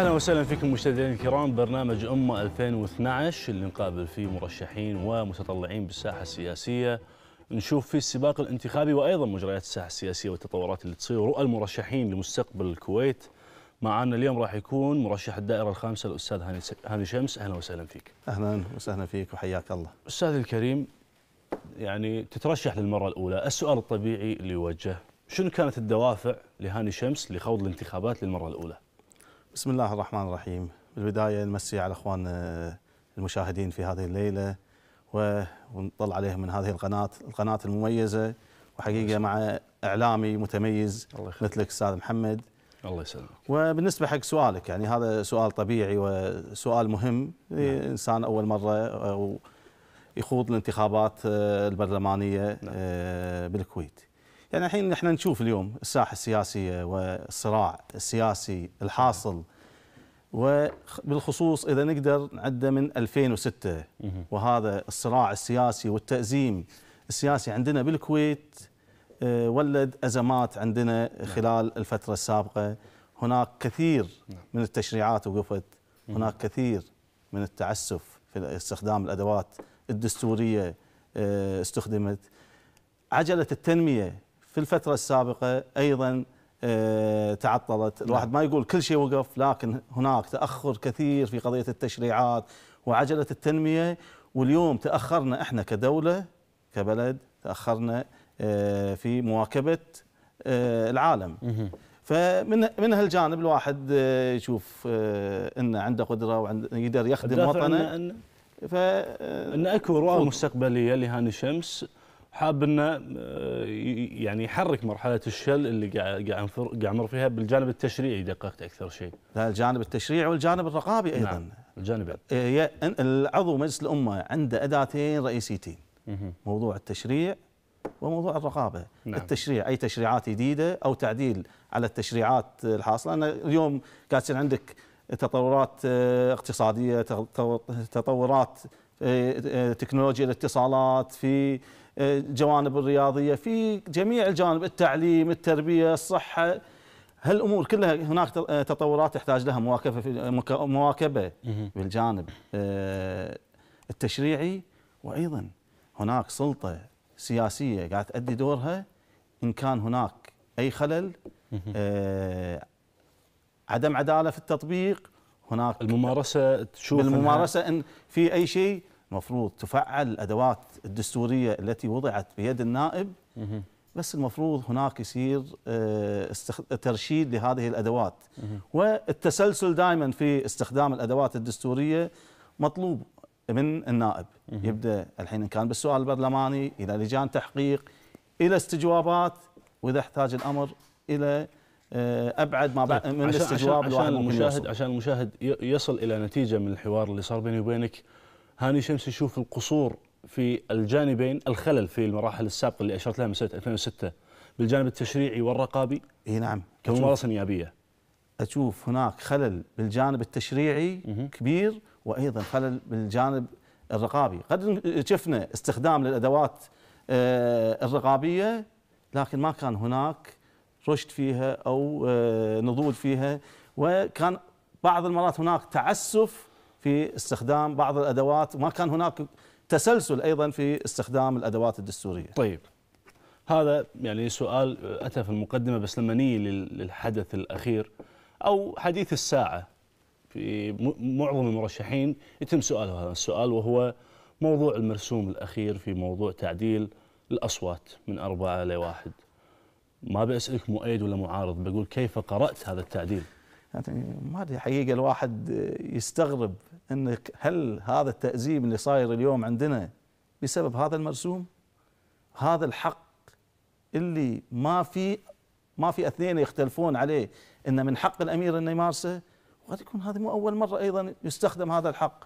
أهلا وسهلا فيكم مشاهدينا الكرام برنامج امه 2012 اللي نقابل فيه مرشحين ومتطلعين بالساحة السياسية نشوف فيه السباق الانتخابي وأيضا مجريات الساحة السياسية والتطورات اللي تصير ورؤى المرشحين لمستقبل الكويت معنا اليوم راح يكون مرشح الدائرة الخامسة الأستاذ هاني هاني شمس أهلا وسهلا فيك. أهلا وسهلا فيك وحياك الله. أستاذ الكريم يعني تترشح للمرة الأولى، السؤال الطبيعي اللي يوجه شنو كانت الدوافع لهاني شمس لخوض الانتخابات للمرة الأولى؟ بسم الله الرحمن الرحيم. بالبداية نمسي على أخواننا المشاهدين في هذه الليلة ونطلع عليهم من هذه القناة القناة المميزة وحقيقة مع إعلامي متميز مثلك أستاذ محمد. الله يسلمك. وبالنسبة حق سؤالك يعني هذا سؤال طبيعي وسؤال مهم لإنسان أول مرة يخوض الانتخابات البرلمانية نعم. بالكويت. يعني الحين نحن نشوف اليوم الساحة السياسية والصراع السياسي الحاصل. وبالخصوص إذا نقدر نعده من 2006 وهذا الصراع السياسي والتأزيم السياسي عندنا بالكويت آه، ولد أزمات عندنا نعم. خلال الفترة السابقة. هناك كثير نعم. من التشريعات وقفت. هناك كثير من التعسف في استخدام الأدوات الدستورية آه، استخدمت. عجلة التنمية في الفترة السابقة أيضا آه، تعطلت. الواحد نعم. ما يقول كل شيء وقف لكن هناك تأخر كثير في قضية التشريعات وعجلة التنمية. واليوم تأخرنا إحنا كدولة كبلد تأخرنا آه، في مواكبة آه، العالم. فمن من هالجانب الواحد يشوف إنه عنده قدرة ويقدر يخدم وطنه. ان, إن أكو رؤى مستقبلية لهاني شمس. حاب إنه آه، يعني يحرك مرحلة الشل اللي قاعد قاعد نمر فيها بالجانب التشريعي دققت أكثر شيء. لا الجانب التشريعي والجانب الرقابي أيضا. نعم الجانب آه، العضو مجلس الأمة عنده أداتين رئيسيتين. موضوع التشريع وموضوع الرقابة. نعم. التشريع أي تشريعات جديدة أو تعديل على التشريعات الحاصلة، أنا اليوم قاعد عندك تطورات آه، اقتصادية، تطورات تكنولوجيا الاتصالات في الجوانب الرياضية في جميع الجوانب التعليم التربية الصحة هالأمور كلها هناك تطورات تحتاج لها مواكبه في مواكبة بالجانب آه، التشريعي. وأيضا هناك سلطة سياسية قاعدة تؤدي دورها إن كان هناك أي خلل آه، عدم عدالة في التطبيق هناك الممارسة تشوف بالممارسة إن في أي شيء المفروض تفعل الأدوات الدستورية التي وضعت بيد النائب بس المفروض هناك يصير آه، ترشيد لهذه الأدوات. والتسلسل دائما في استخدام الأدوات الدستورية مطلوب من النائب. يبدأ الحين إن كان بالسؤال البرلماني إلى لجان تحقيق إلى استجوابات وإذا احتاج الأمر إلى آه، أبعد ما بعد طيب، من الاستجواب عشان, عشان المشاهد عشان المشاهد يصل إلى نتيجة من الحوار اللي صار بيني وبينك. هاني شمس يشوف القصور في الجانبين الخلل في المراحل السابقة اللي أشرت لها من سنة 2006 بالجانب التشريعي والرقابي؟ إي نعم. كممارسه نيابية؟ أشوف هناك خلل بالجانب التشريعي مه. كبير وأيضا خلل بالجانب الرقابي. قد شفنا استخدام للأدوات آه، الرقابية لكن ما كان هناك رشد فيها أو آه، نضوج فيها وكان بعض المرات هناك تعسف في استخدام بعض الأدوات وما كان هناك تسلسل أيضا في استخدام الأدوات الدستورية. طيب هذا يعني سؤال أتى في المقدمة بس لما نيجي للحدث الأخير أو حديث الساعة في معظم المرشحين يتم سؤال هذا السؤال وهو موضوع المرسوم الأخير في موضوع تعديل الأصوات من أربعة لواحد. ما بسالك مؤيد ولا معارض بقول كيف قرأت هذا التعديل؟ يعني ما أدري حقيقة الواحد يستغرب انك هل هذا التأزيم اللي صاير اليوم عندنا بسبب هذا المرسوم؟ هذا الحق اللي ما في ما في اثنين يختلفون عليه إن من حق الأمير إنه يمارسه؟ وقد يكون هذه مو أول مرة أيضا يستخدم هذا الحق.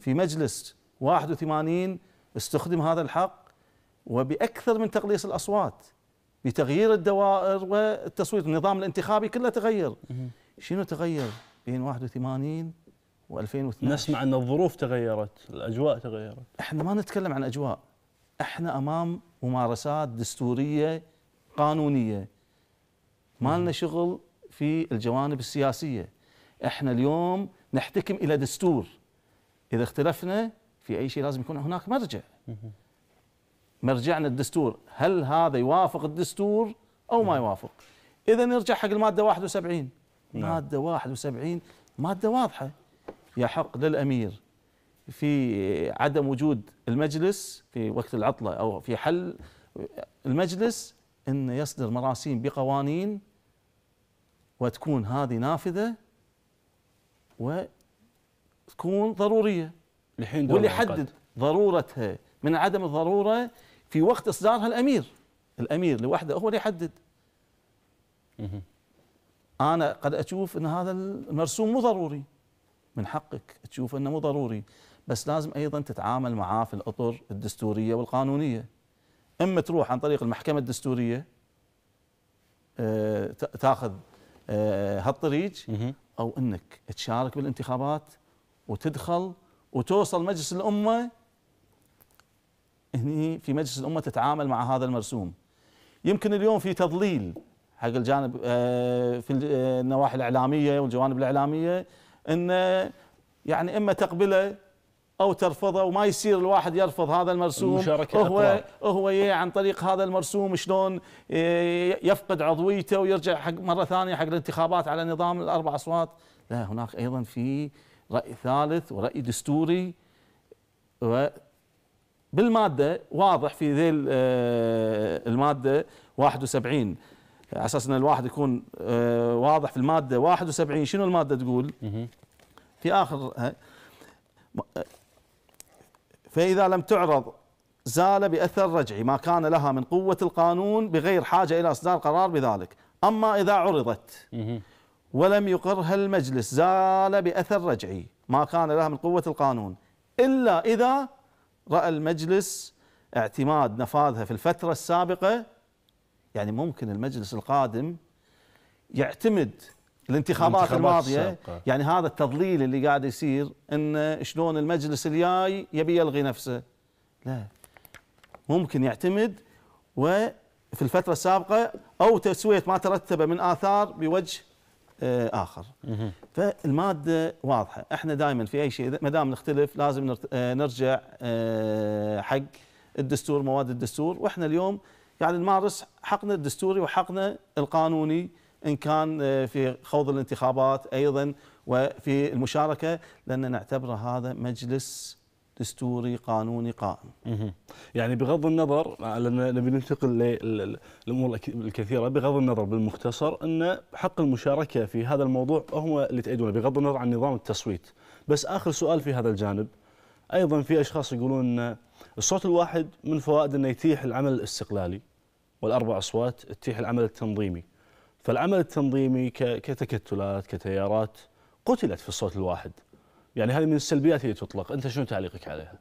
في مجلس 81 استخدم هذا الحق وبأكثر من تقليص الأصوات بتغيير الدوائر والتصويت النظام الانتخابي كله تغير. شنو تغير بين 81 و2012 نسمع أن الظروف تغيرت الأجواء تغيرت. إحنا ما نتكلم عن أجواء. إحنا أمام ممارسات دستورية قانونية. ما لنا شغل في الجوانب السياسية. إحنا اليوم نحتكم إلى دستور. إذا اختلفنا في أي شيء لازم يكون هناك مرجع. مرجعنا الدستور. هل هذا يوافق الدستور أو ما يوافق؟ إذا نرجع حق المادة 71 نعم. مادة 71 مادة واضحة يحق للأمير في عدم وجود المجلس في وقت العطلة أو في حل المجلس إن يصدر مراسيم بقوانين وتكون هذه نافذة وتكون ضرورية الحين واللي. يحدد ضرورتها من عدم الضرورة في وقت إصدارها الأمير الأمير لوحده هو اللي يحدد. أنا قد أشوف إن هذا المرسوم مو ضروري. من حقك تشوف إنه مو ضروري. بس لازم أيضا تتعامل معاه في الأطر الدستورية والقانونية. إما تروح عن طريق المحكمة الدستورية آه، تاخذ آه، هالطريق. أو إنك تشارك بالانتخابات وتدخل وتوصل مجلس الأمة. هني في مجلس الأمة تتعامل مع هذا المرسوم. يمكن اليوم في تضليل. حق الجانب آه، في آه، النواحي الإعلامية والجوانب الإعلامية إن يعني إما تقبله أو ترفضه وما يصير الواحد يرفض هذا المرسوم. هو. هو عن طريق هذا المرسوم شلون آه، يفقد عضويته ويرجع حق مرة ثانية حق الانتخابات على نظام الأربع أصوات. لا هناك أيضا في رأي ثالث ورأي دستوري وبالماده واضح في ذيل آه، المادة 71 على أساس إن الواحد يكون آه، واضح في المادة 71 شنو المادة تقول؟ في آخر فإذا لم تعرض زال بأثر رجعي ما كان لها من قوة القانون بغير حاجة إلى إصدار قرار بذلك أما إذا عرضت. ولم يقرها المجلس زال بأثر رجعي ما كان لها من قوة القانون إلا إذا رأى المجلس اعتماد نفاذها في الفترة السابقة يعني ممكن المجلس القادم يعتمد الانتخابات الانتخابات الماضية. السابقة. يعني هذا التضليل اللي قاعد يصير إن شلون المجلس الجاي يبي يلغي نفسه. لا. ممكن يعتمد وفي الفترة السابقة أو تسوية ما ترتب من آثار بوجه آه، آخر. فالمادة واضحة. إحنا دائما في أي شيء ما دام نختلف لازم آه، نرجع آه، حق الدستور مواد الدستور. وإحنا اليوم يعني نمارس حقنا الدستوري وحقنا القانوني إن كان آه، في خوض الانتخابات أيضا وفي المشاركة لأن نعتبره هذا مجلس دستوري قانوني قائم. يعني بغض النظر لأن نبي ننتقل للأمور الك- الكثيرة بغض النظر بالمختصر إن حق المشاركة في هذا الموضوع هم اللي تأيدونه بغض النظر عن نظام التصويت بس آخر سؤال في هذا الجانب أيضا في أشخاص يقولون الصوت الواحد من فوائد إنه يتيح العمل الاستقلالي والأربع أصوات تتيح العمل التنظيمي. فالعمل التنظيمي كتكتلات كتيارات قتلت في الصوت الواحد. يعني هذه من السلبيات اللي تطلق. أنت شنو تعليقك عليها؟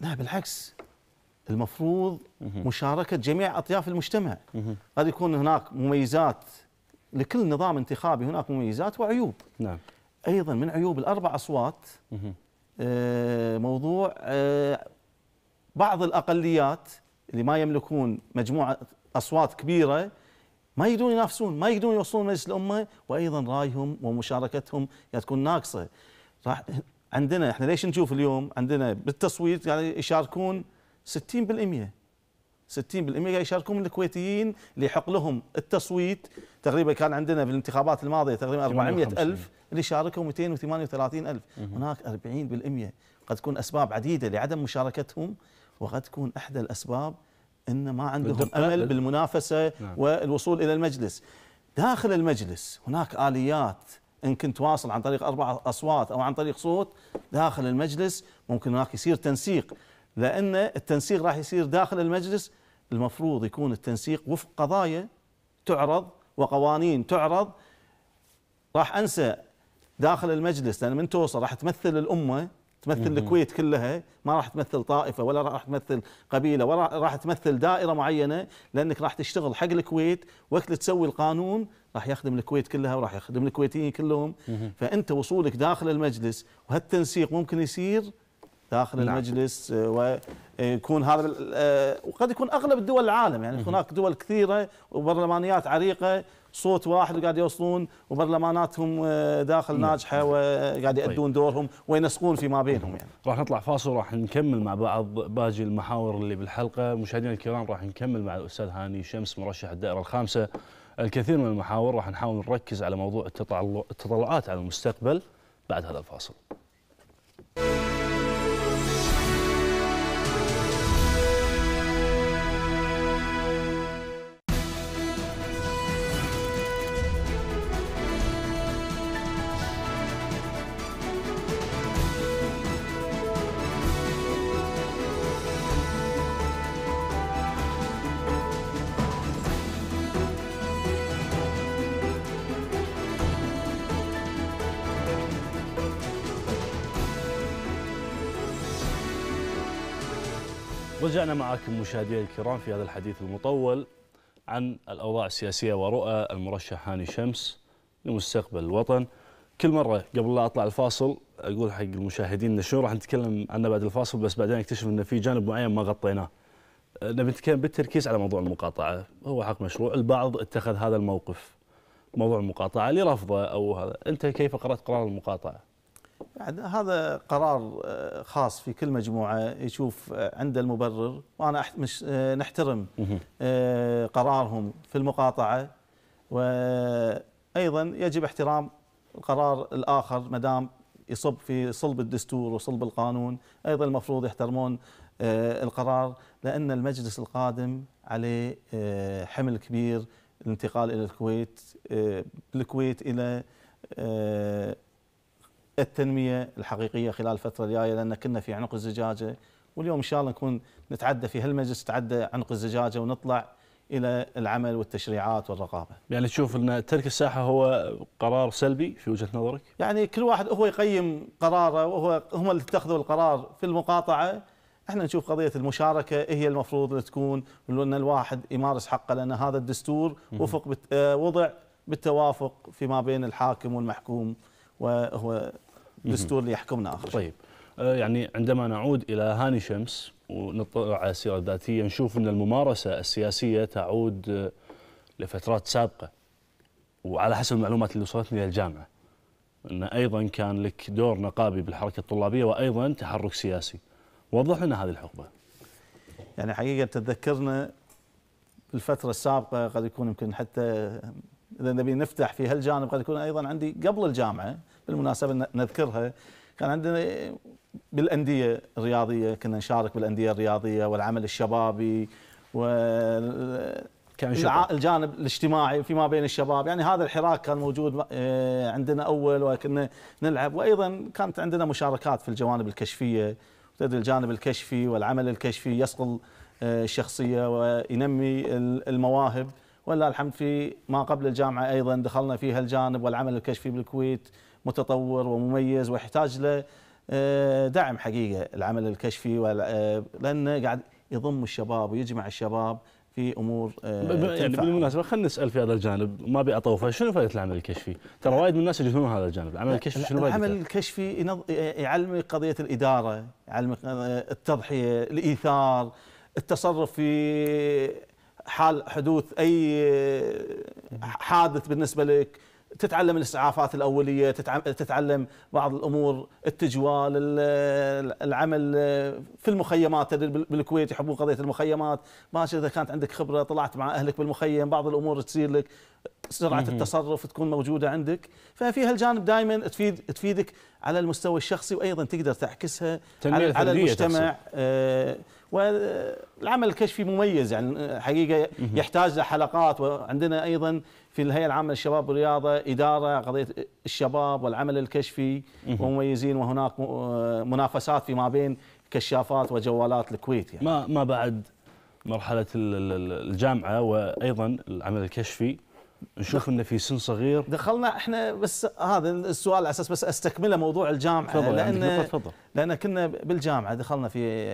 لا بالعكس. المفروض مهم. مشاركة جميع أطياف المجتمع. قد يكون هناك مميزات لكل نظام انتخابي هناك مميزات وعيوب. نعم. أيضا من عيوب الأربع أصوات مهم. آه، موضوع آه، بعض الأقليات اللي ما يملكون مجموعة أصوات كبيرة ما يقدرون ينافسون ما يقدرون يوصلون مجلس الأمة وأيضا رأيهم ومشاركتهم تكون ناقصة. راح عندنا إحنا ليش نشوف اليوم عندنا بالتصويت يعني يشاركون 60% 60% قاعد يشاركون من الكويتيين اللي يحق لهم التصويت. تقريبا كان عندنا بالانتخابات الماضية تقريبا 400 ألف اللي شاركوا 238 ألف. هناك 40% قد تكون أسباب عديدة لعدم مشاركتهم. وقد تكون إحدى الأسباب أن ما عندهم بالدقة أمل بال- بالمنافسة نعم. والوصول إلى المجلس. داخل المجلس هناك آليات إن كنت واصل عن طريق أربع أصوات أو عن طريق صوت داخل المجلس ممكن هناك يصير تنسيق. لأن التنسيق راح يصير داخل المجلس المفروض يكون التنسيق وفق قضايا تعرض وقوانين تعرض. راح أنسى داخل المجلس لأن من توصل راح تمثل الأمة تمثل الكويت كلها ما راح تمثل طائفة ولا راح تمثل قبيلة ولا راح تمثل دائرة معينة لأنك راح تشتغل حق الكويت وقت اللي تسوي القانون راح يخدم الكويت كلها وراح يخدم الكويتيين كلهم. فأنت وصولك داخل المجلس وهالتنسيق ممكن يصير داخل نعم. المجلس آه، ويكون هذا آه، وقد يكون أغلب الدول العالم يعني هناك دول كثيرة وبرلمانيات عريقة صوت واحد وقاعد يوصلون وبرلماناتهم آه، داخل نعم. ناجحة وقاعد يأدون دورهم وينسقون فيما بينهم يعني. راح نطلع فاصل وراح نكمل مع بعض باقي المحاور اللي بالحلقة. مشاهدينا الكرام راح نكمل مع الأستاذ هاني شمس مرشح الدائرة الخامسة. الكثير من المحاور راح نحاول نركز على موضوع التطلع- التطلعات على المستقبل بعد هذا الفاصل. رجعنا معكم مشاهدينا الكرام في هذا الحديث المطول عن الأوضاع السياسية ورؤى المرشح هاني شمس لمستقبل الوطن. كل مرة قبل لا أطلع الفاصل أقول حق المشاهدين شنو راح نتكلم عنه بعد الفاصل بس بعدين أكتشف إنه في جانب معين ما غطيناه. أه، نبي نتكلم بالتركيز على موضوع المقاطعة، هو حق مشروع، البعض اتخذ هذا الموقف موضوع المقاطعة لرفضه أو هذا، أنت كيف قرأت قرار المقاطعة؟ يعني هذا قرار آه، خاص في كل مجموعة يشوف آه، عنده المبرر وأنا أح- مش آه، نحترم قرارهم في المقاطعة. وأيضا يجب احترام القرار الآخر ما دام يصب في صلب الدستور وصلب القانون. أيضا المفروض يحترمون القرار لأن المجلس القادم عليه حمل كبير الانتقال إلى الكويت بالكويت إلى آه، التنمية الحقيقية خلال الفترة الجاية لأن كنا في عنق الزجاجة واليوم إن شاء الله نكون نتعدى في هالمجلس نتعدى عنق الزجاجة ونطلع إلى العمل والتشريعات والرقابة. يعني تشوف إن ترك الساحة هو قرار سلبي في وجهة نظرك؟ يعني كل واحد هو يقيم قراره وهو هم اللي اتخذوا القرار في المقاطعة إحنا نشوف قضية المشاركة هي المفروض اللي تكون إن الواحد يمارس حقه لأن هذا الدستور وفق آه، وضع بالتوافق فيما بين الحاكم والمحكوم وهو الدستور اللي يحكمنا آخر شيء. طيب. آه، يعني عندما نعود إلى هاني شمس ونطلع على السيرة الذاتية نشوف أن الممارسة السياسية تعود آه، لفترات سابقة. وعلى حسب المعلومات اللي وصلتني إلى الجامعة أن أيضا كان لك دور نقابي بالحركة الطلابية وأيضا تحرك سياسي. وضح لنا هذه الحقبة؟ يعني حقيقة تتذكرنا الفترة السابقة قد يكون يمكن حتى إذا نبي نفتح في هالجانب قد يكون أيضا عندي قبل الجامعة بالمناسبه نذكرها. كان عندنا بالأندية الرياضية كنا نشارك بالأندية الرياضية والعمل الشبابي شباب. الجانب الاجتماعي فيما بين الشباب. يعني هذا الحراك كان موجود آه، عندنا أول وكنا نلعب. وأيضا كانت عندنا مشاركات في الجوانب الكشفية. تدري الجانب الكشفي والعمل الكشفي يصقل آه، الشخصية وينمي ال- المواهب. ولله الحمد في ما قبل الجامعة أيضا دخلنا في هالجانب والعمل الكشفي بالكويت. متطور ومميز ويحتاج له آه، دعم حقيقة العمل الكشفي آه، لأنه قاعد يضم الشباب ويجمع الشباب في أمور آه، يعني. بالمناسبة خلينا نسأل في هذا الجانب ما أبي اطوفه شنو فائده العمل الكشفي؟ ترى وايد من الناس يجهلون هذا الجانب، العمل الكشفي شنو العمل فائدته؟ الكشفي يعلمك قضية الإدارة، يعلمك التضحية، الإيثار، التصرف في حال حدوث أي حادث بالنسبة لك، تتعلم الإسعافات الأولية، تتع- تتعلم بعض الأمور، التجوال، ال- العمل في المخيمات بالكويت يحبون قضية المخيمات، ماشي إذا كانت عندك خبرة طلعت مع أهلك بالمخيم، بعض الأمور تصير لك. سرعة التصرف تكون موجودة عندك. ففي هالجانب دائما تفيد تفيدك على المستوى الشخصي وأيضا تقدر تعكسها على, على المجتمع. آه والعمل الكشفي مميز يعني حقيقة يحتاج لحلقات وعندنا أيضا في الهيئة العامة للشباب والرياضة إدارة قضية الشباب والعمل الكشفي ومميزين وهناك آه، منافسات فيما بين كشافات وجوالات الكويت يعني. ما ما بعد مرحلة ال- ال- ال- الجامعة وأيضا العمل الكشفي. نشوف إنه في سن صغير. دخلنا إحنا بس هذا السؤال على أساس بس أستكمله موضوع الجامعة تفضل نقطة، لأن تفضل لأن كنا بالجامعة دخلنا في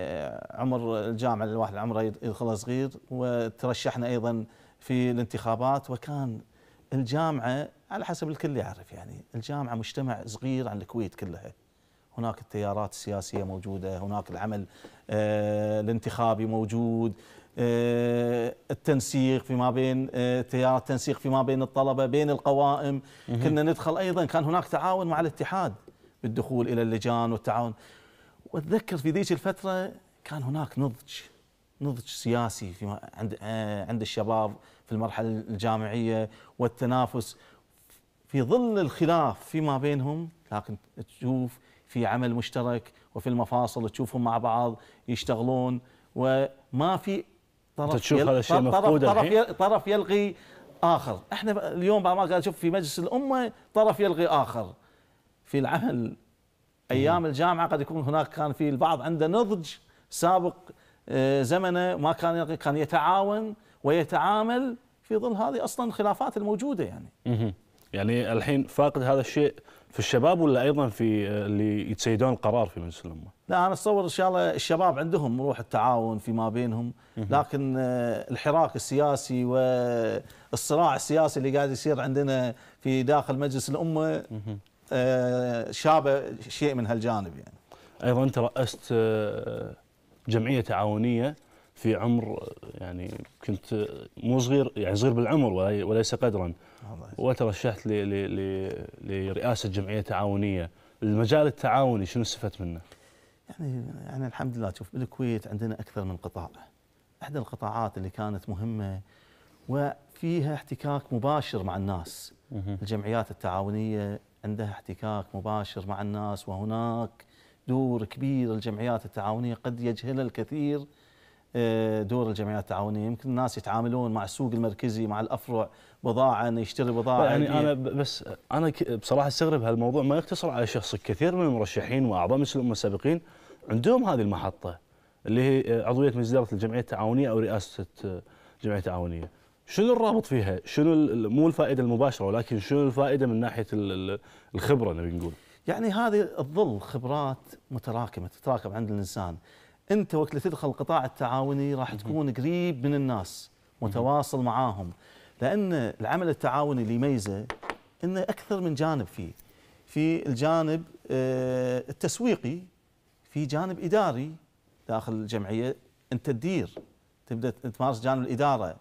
عمر الجامعة الواحد عمره يدخل صغير وترشحنا أيضا في الانتخابات وكان الجامعة على حسب الكل يعرف يعني الجامعة مجتمع صغير عن الكويت كلها. هناك التيارات السياسية موجودة هناك العمل آه، الانتخابي موجود التنسيق فيما بين آه، تيارات التنسيق فيما بين الطلبة بين القوائم. كنا ندخل أيضا كان هناك تعاون مع الاتحاد بالدخول إلى اللجان والتعاون. وأتذكر في ذيك الفترة كان هناك نضج نضج سياسي في عند عند الشباب في المرحلة الجامعية والتنافس في ظل الخلاف فيما بينهم. لكن تشوف في عمل مشترك وفي المفاصل تشوفهم مع بعض يشتغلون. وما في طرف تشوف هذا الشيء مفقود طرف, طرف يلغي آخر. إحنا اليوم بعض ما قاعد أشوف في مجلس الأمة طرف يلغي آخر. في العمل أيام الجامعة قد يكون هناك كان في البعض عنده نضج سابق آه، زمنه ما كان يلغي كان يتعاون ويتعامل في ظل هذه أصلا الخلافات الموجودة يعني. يعني الحين فاقد هذا الشيء في الشباب ولا أيضا في آه، اللي يتسيدون القرار في مجلس الأمة؟ لا أنا أتصور إن شاء الله الشباب عندهم روح التعاون فيما بينهم. لكن آه، الحراك السياسي والصراع السياسي اللي قاعد يصير عندنا في داخل مجلس الأمة آه، شابة شيء من هالجانب يعني. أيضا أنت رأست جمعية تعاونية في عمر يعني كنت مو صغير يعني صغير بالعمر وليس قدرا. وترشحت لرئاسة جمعية تعاونية. المجال التعاوني شنو استفدت منه؟ يعني يعني الحمد لله. شوف بالكويت عندنا أكثر من قطاع. إحدى القطاعات اللي كانت مهمة وفيها احتكاك مباشر مع الناس. الجمعيات التعاونية عندها احتكاك مباشر مع الناس وهناك دور كبير الجمعيات التعاونية قد يجهلها الكثير. آه، دور الجمعيات التعاونية. يمكن الناس يتعاملون مع السوق المركزي مع الأفرع بضاعة إنه يشتري بضاعة. يعني أنا بس أنا بصراحة أستغرب هالموضوع. ما يقتصر على شخص كثير من المرشحين وأعضاء مجلس الامه السابقين عندهم هذه المحطة اللي هي عضوية مجلس اداره الجمعية التعاونية أو رئاسة الجمعيه التعاونيه. شنو الرابط فيها؟ شنو مو الفائدة المباشرة ولكن شنو الفائدة من ناحية الخبرة نبي نقول؟ يعني هذه تظل خبرات متراكمة تتراكم عند الإنسان. أنت وقت تدخل القطاع التعاوني راح تكون قريب من الناس متواصل معاهم لأن العمل التعاوني اللي يميزه إنه أكثر من جانب فيه في الجانب آه، التسويقي في جانب إداري داخل الجمعية أنت تدير. تبدأ تمارس جانب الإدارة.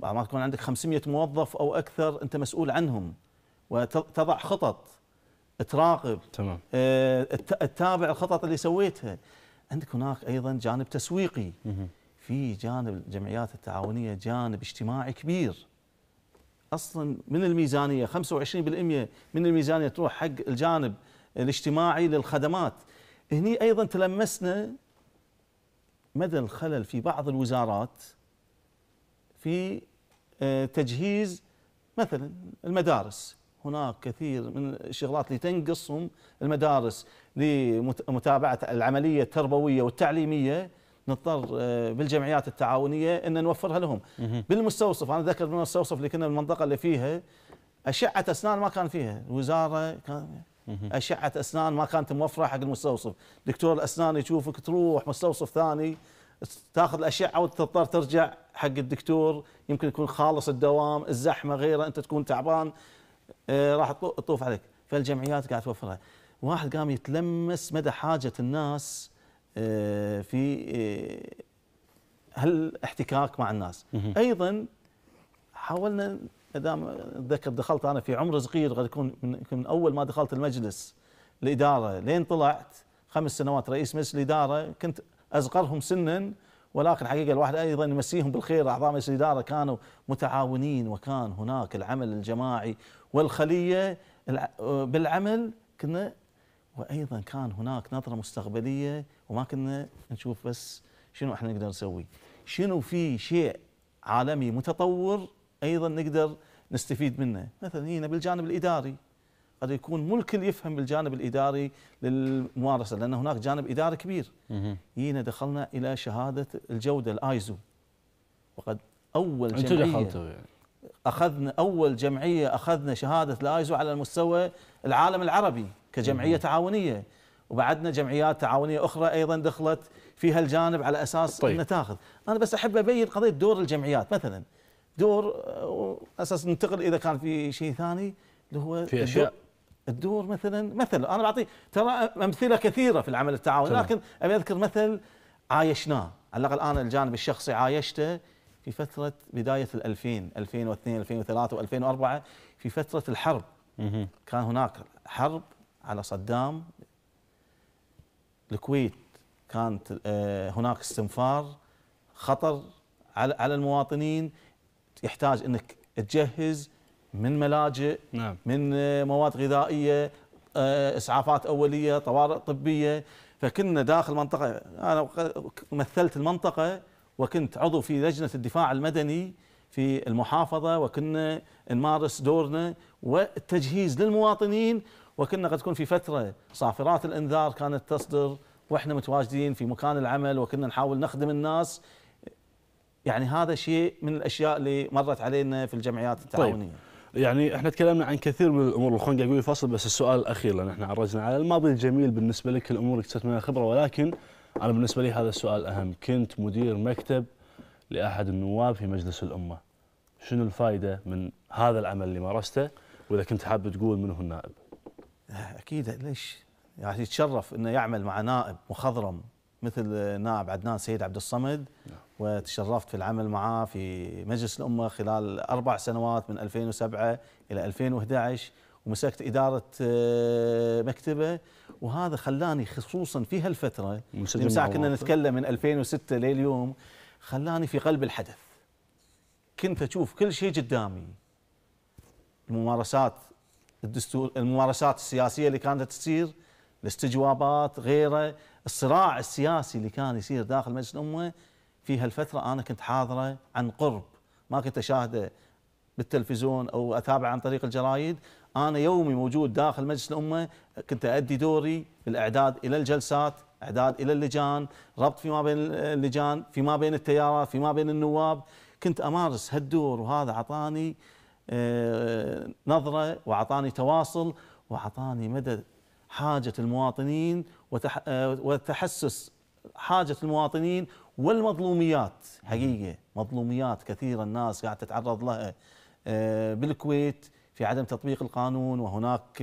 بعد ما تكون عندك 500 موظف أو أكثر أنت مسؤول عنهم وتضع خطط تراقب تمام. آه، تتابع الخطط اللي سويتها. عندك هناك أيضا جانب تسويقي. في جانب الجمعيات التعاونية جانب اجتماعي كبير. أصلا من الميزانية؟ 25% من الميزانية تروح حق الجانب الاجتماعي للخدمات. هني أيضا تلمسنا مدى الخلل في بعض الوزارات في آه، تجهيز مثلا المدارس. هناك كثير من الشغلات اللي تنقصهم المدارس لمتابعة العملية التربوية والتعليمية. نضطر آه، بالجمعيات التعاونية إن نوفرها لهم. بالمستوصف أنا ذكر بالمستوصف اللي كنا بالمنطقة اللي فيها أشعة أسنان ما كان فيها. الوزارة كان أشعة أسنان ما كانت موفرة حق المستوصف. دكتور الأسنان يشوفك تروح مستوصف ثاني تاخذ الأشعة وتضطر ترجع حق الدكتور يمكن يكون خالص الدوام الزحمة غيره أنت تكون تعبان آه، راح تطوف عليك. فالجمعيات قاعد توفرها. واحد قام يتلمس مدى حاجة الناس آه، في آه، هالاحتكاك مع الناس. أيضا حاولنا دام أتذكر دخلت أنا في عمر صغير قد يكون من, من أول ما دخلت المجلس الإدارة لين طلعت خمس سنوات رئيس مجلس الإدارة كنت أصغرهم سنا ولكن حقيقة الواحد أيضا يمسيهم بالخير. أعضاء مجلس الإدارة كانوا متعاونين وكان هناك العمل الجماعي والخلية. بالعمل كنا وأيضا كان هناك نظرة مستقبلية وما كنا نشوف بس شنو إحنا نقدر نسوي. شنو في شيء عالمي متطور أيضا نقدر نستفيد منه. مثلا هنا بالجانب الإداري قد يكون مو الكل يفهم بالجانب الإداري للممارسة لأن هناك جانب إداري كبير. هنا دخلنا إلى شهادة الجودة الآيزو. وقد أول جمعية. أخذنا أول جمعية أخذنا شهادة الآيزو على المستوى العالم العربي كجمعية تعاونية. وبعدنا جمعيات تعاونية أخرى أيضا دخلت في هالجانب على أساس طيب. ان تأخذ. أنا بس أحب أبين قضية دور الجمعيات. مثلا دور أساس ننتقل إذا كان في شيء ثاني اللي هو في أشياء. الدور مثلا مثل أنا بعطي ترى أمثلة كثيرة في العمل التعاوني لكن أبي أذكر مثل عايشناه على الأقل أنا الجانب الشخصي عايشته في فترة بداية ال 2000 2002 2003 و2004 في فترة الحرب. كان هناك حرب على صدام. الكويت كانت آه، هناك استنفار خطر على المواطنين. يحتاج إنك تجهز من ملاجئ نعم. من آه، مواد غذائية آه، إسعافات أولية طوارئ طبية. فكنا داخل منطقة أنا مثلت المنطقة وكنت عضو في لجنة الدفاع المدني في المحافظة وكنا نمارس دورنا والتجهيز للمواطنين. وكنا قد تكون في فترة صافرات الإنذار كانت تصدر وإحنا متواجدين في مكان العمل وكنا نحاول نخدم الناس. يعني هذا شيء من الأشياء اللي مرت علينا في الجمعيات طيب. التعاونية. طيب. يعني إحنا تكلمنا عن كثير من الأمور الخنقه أقول فصل بس السؤال الاخير لأن إحنا عرجنا على الماضي الجميل بالنسبة لك الأمور اللي اكتسبت منها خبرة ولكن أنا بالنسبة لي هذا السؤال أهم. كنت مدير مكتب لأحد النواب في مجلس الأمة. شنو الفائده من هذا العمل اللي مارسته؟ وإذا كنت حاب تقول من هو النائب؟ أكيد ليش؟ يعني يتشرف إنه يعمل مع نائب مخضرم. مثل نائب عدنان سيد عبد الصمد نعم. وتشرفت في العمل معه في مجلس الأمة خلال أربع سنوات من 2007 إلى 2011 ومسكت إدارة آه، مكتبة. وهذا خلاني خصوصا في هالفترة من ساعه كنا نتكلم من 2006 لليوم خلاني في قلب الحدث. كنت أشوف كل شيء قدامي. الممارسات الدستور الممارسات السياسية اللي كانت تصير الاستجوابات غيره. الصراع السياسي اللي كان يصير داخل مجلس الأمة في هالفترة أنا كنت حاضره عن قرب. ما كنت أشاهده بالتلفزيون أو اتابع عن طريق الجرايد. أنا يومي موجود داخل مجلس الأمة كنت أدي دوري بالأعداد إلى الجلسات أعداد إلى اللجان ربط فيما بين اللجان فيما بين التيارات فيما بين النواب. كنت أمارس هالدور وهذا أعطاني آه، نظرة وأعطاني تواصل وأعطاني مدى حاجة المواطنين آه، وتحسس حاجة المواطنين والمظلوميات. حقيقة مظلوميات كثيرة الناس قاعدة تتعرض لها. آه، بالكويت في عدم تطبيق القانون وهناك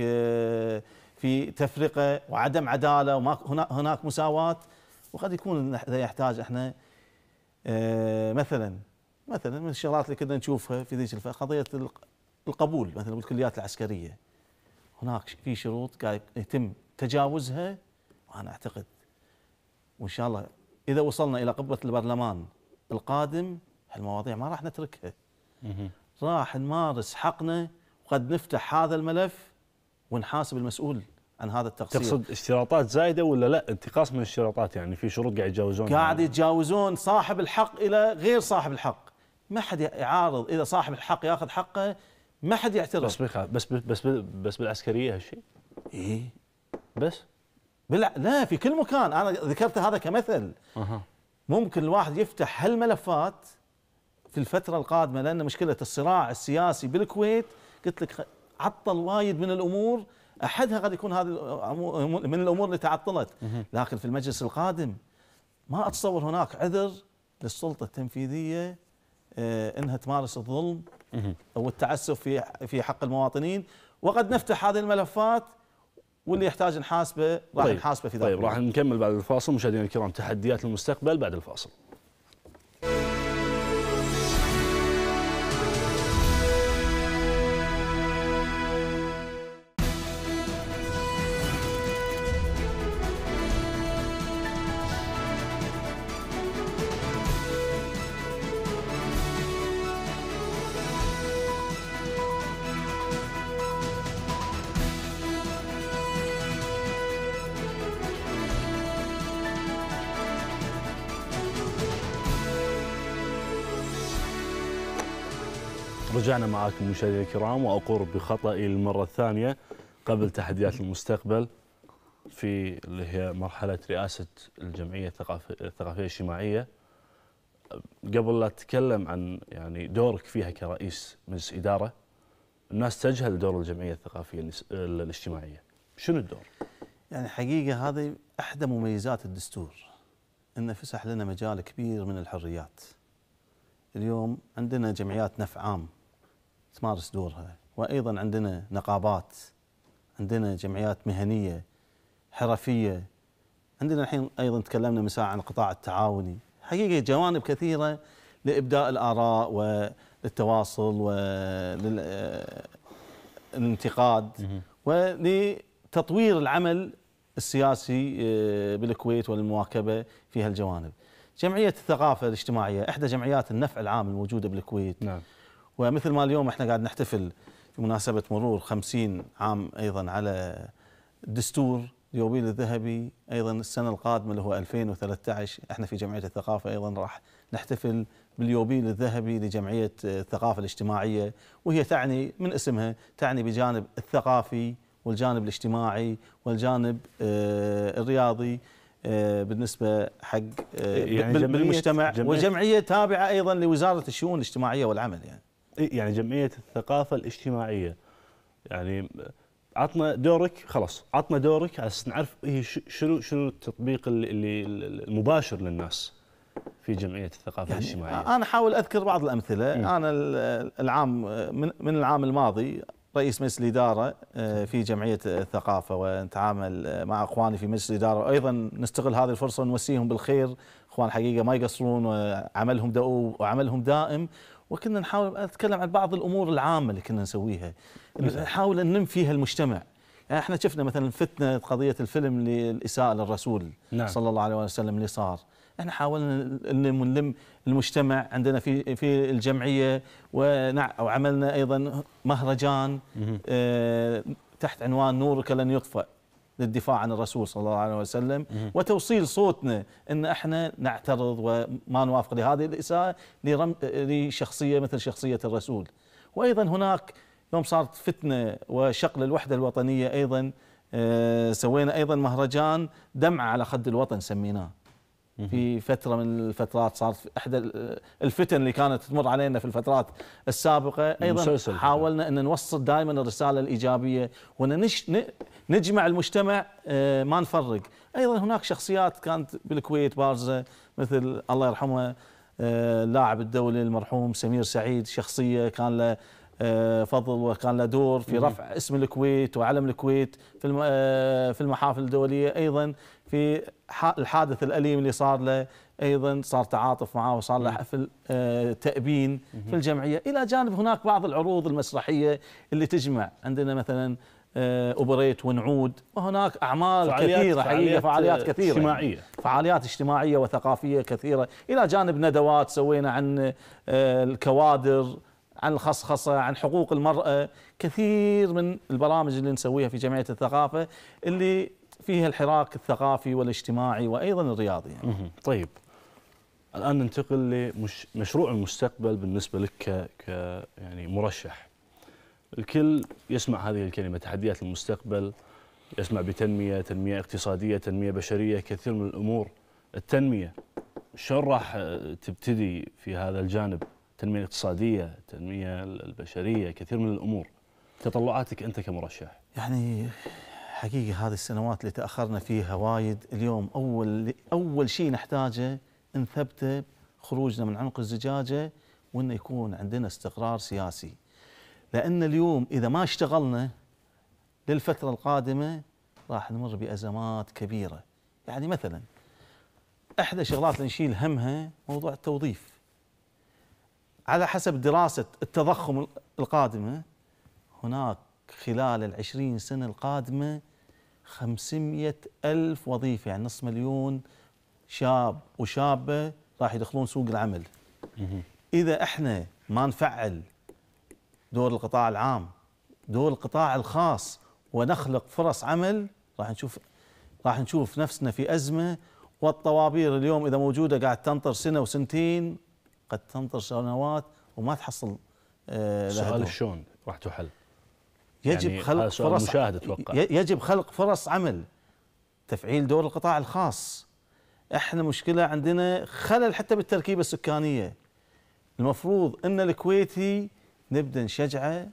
في تفرقة وعدم عدالة وهناك مساواة. وقد يكون إذا يحتاج إحنا مثلا مثلا من الشغلات اللي كنا نشوفها في ذيك قضية القبول مثلا بالكليات العسكرية. هناك في شروط قاعد يتم تجاوزها وأنا أعتقد وإن شاء الله إذا وصلنا إلى قبة البرلمان القادم هالمواضيع ما راح نتركها. راح نمارس حقنا وقد نفتح هذا الملف ونحاسب المسؤول عن هذا التقصير. تقصد اشتراطات زايدة ولا لا؟ انتقاص من الاشتراطات يعني في شروط قاعد يتجاوزون قاعد يتجاوزون صاحب الحق إلى غير صاحب الحق. ما حد يعارض إذا صاحب الحق ياخذ حقه ما حد يعترض بس بس بس بس بالعسكرية هالشيء إيه. بس؟ بلا لا في كل مكان. أنا ذكرت هذا كمثل. أه. ممكن الواحد يفتح هالملفات في الفترة القادمة لأن مشكلة الصراع السياسي بالكويت. قلت لك عطل وايد من الأمور. أحدها قد يكون هذه من الأمور اللي تعطلت. لكن في المجلس القادم ما أتصور هناك عذر للسلطة التنفيذية آه، إنها تمارس الظلم. أو التعسف في في حق المواطنين. وقد نفتح هذه الملفات واللي يحتاج نحاسبه راح طيب. نحاسبه في ذلك طيب راح نكمل بعد الفاصل. مشاهدينا الكرام تحديات المستقبل بعد الفاصل. رجعنا معاكم مشاهدينا الكرام واقر بخطئي للمرة الثانية قبل تحديات المستقبل في اللي هي مرحلة رئاسة الجمعية الثقافيه الاجتماعية. قبل لا أتكلم عن يعني دورك فيها كرئيس مجلس إدارة الناس تجهل دور الجمعية الثقافية الاجتماعية. شنو الدور؟ يعني حقيقة هذه أحدى مميزات الدستور إنه فسح لنا مجال كبير من الحريات. اليوم عندنا جمعيات نفع عام. تمارس دورها وأيضا عندنا نقابات عندنا جمعيات مهنية حرفية عندنا الحين أيضا تكلمنا من ساعه عن القطاع التعاوني حقيقة جوانب كثيرة لإبداء الآراء وللتواصل وللانتقاد ولتطوير العمل السياسي آه، بالكويت والمواكبه في هالجوانب. جمعية الثقافة الاجتماعية إحدى جمعيات النفع العام الموجودة بالكويت. نعم. ومثل ما اليوم إحنا قاعد نحتفل بمناسبه مرور 50 عام أيضا على الدستور اليوبيل الذهبي أيضا السنة القادمة اللي هو 2013 إحنا في جمعية الثقافة أيضا راح نحتفل باليوبيل الذهبي لجمعية الثقافة الاجتماعية وهي تعني من اسمها تعني بجانب الثقافي والجانب الاجتماعي والجانب آه، الرياضي آه، بالنسبة حق آه، يعني بالمجتمع. جمعية وجمعية تابعة أيضا لوزارة الشؤون الاجتماعية والعمل يعني. يعني جمعية الثقافة الاجتماعية. يعني عطنا دورك خلاص عطنا دورك على نعرف هي شنو شنو التطبيق اللي المباشر للناس في جمعية الثقافة يعني الاجتماعية. أنا أحاول أذكر بعض الأمثلة. م. أنا العام من, من العام الماضي رئيس مجلس الإدارة آه، في جمعية الثقافة ونتعامل مع إخواني في مجلس الإدارة. وأيضا نستغل هذه الفرصة ونوسيهم بالخير. إخوان حقيقة ما يقصرون وعملهم وعملهم دائم. وكنا نحاول أتكلم عن بعض الأمور العامة اللي كنا نسويها. نحاول أن ننم فيها المجتمع. يعني إحنا شفنا مثلا فتنة قضية الفيلم للإساءة للرسول نعم. صلى الله عليه وسلم اللي صار. إحنا حاولنا نلم المجتمع عندنا في في الجمعية وعملنا أيضا مهرجان آه تحت عنوان نورك لن يطفأ. للدفاع عن الرسول صلى الله عليه وسلم وتوصيل صوتنا إن إحنا نعترض وما نوافق لهذه الإساءة لشخصية مثل شخصية الرسول. وأيضا هناك يوم صارت فتنة وشق للوحده الوطنية أيضا آه، سوينا أيضا مهرجان دمعة على خد الوطن سميناه. في فترة من الفترات صارت احدى الفتن اللي كانت تمر علينا في الفترات السابقة أيضا حاولنا إن نوصل دائما الرسالة الإيجابية وإن نجمع المجتمع آه، ما نفرق. أيضا هناك شخصيات كانت بالكويت بارزة مثل الله يرحمه آه، اللاعب الدولي المرحوم سمير سعيد شخصية كان له آه، فضل وكان له دور في رفع اسم الكويت وعلم الكويت في آه، في المحافل الدولية. أيضا في الحادث الأليم اللي صار له أيضا صار تعاطف معه وصار له حفل آه، تأبين في الجمعية. إلى جانب هناك بعض العروض المسرحية اللي تجمع. عندنا مثلا أوبريت ونعود وهناك أعمال فعاليات كثيرة حقيقة فعاليات كثيرة. اجتماعية. فعاليات اجتماعية وثقافية كثيرة. إلى جانب ندوات سوينا عن الكوادر عن الخصخصة عن حقوق المرأة. كثير من البرامج اللي نسويها في جمعية الثقافة اللي فيها الحراك الثقافي والاجتماعي وأيضا الرياضي يعني. طيب الآن ننتقل لمشروع المستقبل بالنسبة لك ك, ك يعني مرشح الكل يسمع هذه الكلمة تحديات المستقبل يسمع بتنمية تنمية اقتصادية تنمية بشرية كثير من الأمور التنمية شلون راح تبتدي في هذا الجانب التنميه الاقتصاديه، التنميه البشرية، كثير من الأمور. تطلعاتك أنت كمرشح. يعني حقيقة هذه السنوات اللي تأخرنا فيها وايد، اليوم أول أول شيء نحتاجه نثبته خروجنا من عنق الزجاجة وإنه يكون عندنا استقرار سياسي. لأن اليوم إذا ما اشتغلنا للفترة القادمة راح نمر بأزمات كبيرة. يعني مثلا إحدى الشغلات اللي نشيل همها موضوع التوظيف. على حسب دراسة التضخم القادمة هناك خلال العشرين سنة القادمة خمسمية ألف وظيفة يعني نصف مليون شاب وشابة راح يدخلون سوق العمل. إذا إحنا ما نفعل دور القطاع العام دور القطاع الخاص ونخلق فرص عمل راح نشوف راح نشوف نفسنا في أزمة والطوابير اليوم إذا موجودة قاعد تنطر سنة وسنتين قد تنطر سنوات وما تحصل آه سؤال شلون راح تحل؟ يجب يعني خلق فرص مشاهد أتوقع. يجب خلق فرص عمل. تفعيل دور القطاع الخاص. إحنا مشكلة عندنا خلل حتى بالتركيبة السكانية. المفروض إن الكويتي نبدأ نشجعه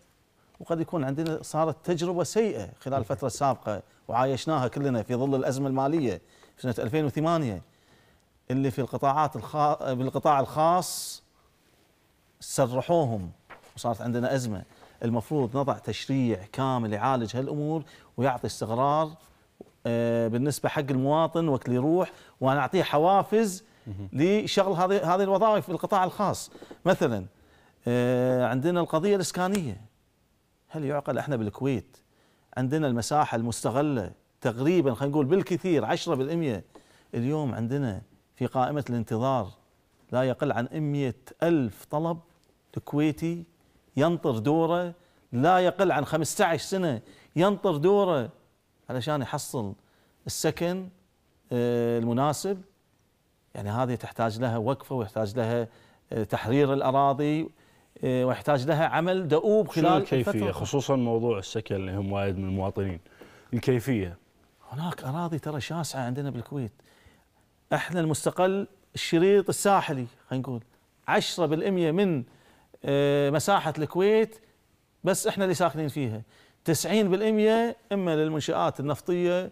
وقد يكون عندنا صارت تجربة سيئة خلال الفترة السابقة وعايشناها كلنا في ظل الأزمة المالية في سنة 2008 اللي في القطاعات الخا... بالقطاع الخاص سرحوهم وصارت عندنا أزمة. المفروض نضع تشريع كامل يعالج هالأمور ويعطي استقرار آه، بالنسبة حق المواطن وقت اللي يروح ونعطيه حوافز لشغل هذه هذه الوظائف في القطاع الخاص. مثلا آه، عندنا القضية الإسكانية. هل يعقل إحنا بالكويت عندنا المساحة المستغلة تقريبا خلينا نقول بالكثير 10% اليوم عندنا في قائمة الانتظار لا يقل عن 100 ألف طلب كويتي ينطر دوره لا يقل عن 15 سنة ينطر دوره علشان يحصل السكن آه، المناسب. يعني هذه تحتاج لها وقفة ويحتاج لها آه، تحرير الأراضي آه، ويحتاج لها عمل دؤوب خلال الكيفية؟ خصوصا موضوع السكن اللي هم وايد من المواطنين. الكيفية؟ هناك أراضي ترى شاسعة عندنا بالكويت. إحنا المستقل الشريط الساحلي خلينا نقول 10% من مساحة الكويت بس إحنا اللي ساكنين فيها. 90% إما للمنشآت النفطية